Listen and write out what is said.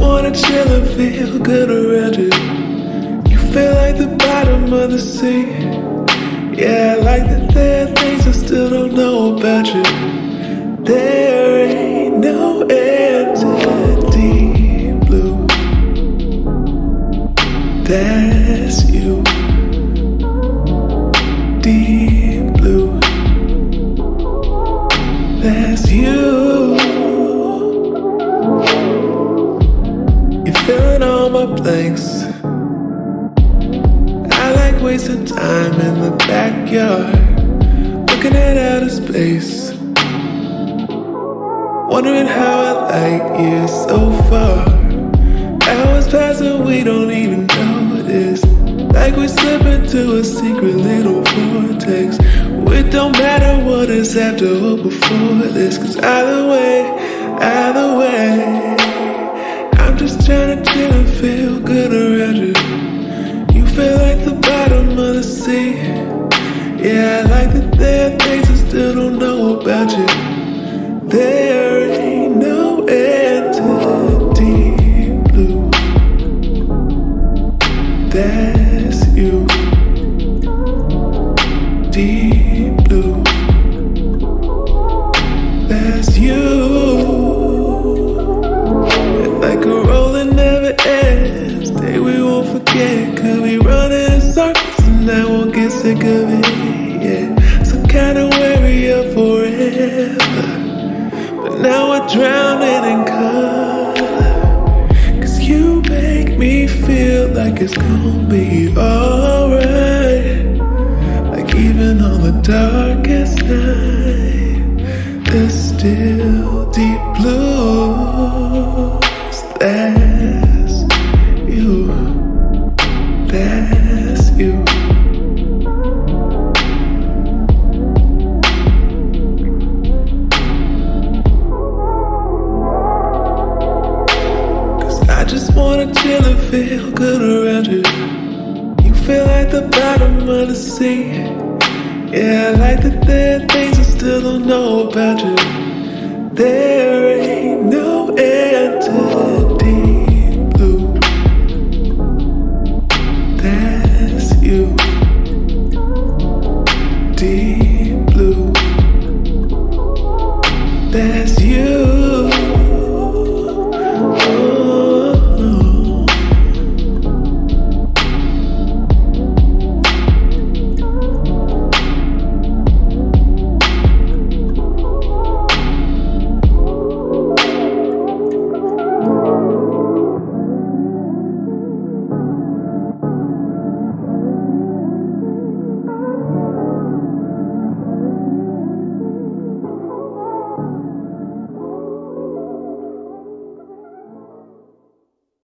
wanna chill and feel good around you. You feel like the bottom of the sea. Yeah, I like that there are things I still don't know about you. There ain't no end to deep blue. That's you. Deep blue. That's you. Filling all my blanks. I like wasting time in the backyard, looking at outer space. Wondering how I like you so far. Hours pass and we don't even notice. Like we slip into a secret little vortex. It don't matter what is after or before this, cause either way, sea. Yeah, I like that there are things I still don't know about you. There ain't no end to the deep blue. That's you. Deep blue. That's you. Like a roll that never ends. Day we won't forget. Now we're drowning in color. Cause you make me feel like it's gonna be alright. Like even on the darkest night, there's still deep blues. That's you. That's you. Wanna chill and feel good around you. You feel like the bottom of the sea. Yeah, I like that there are things I still don't know about you. There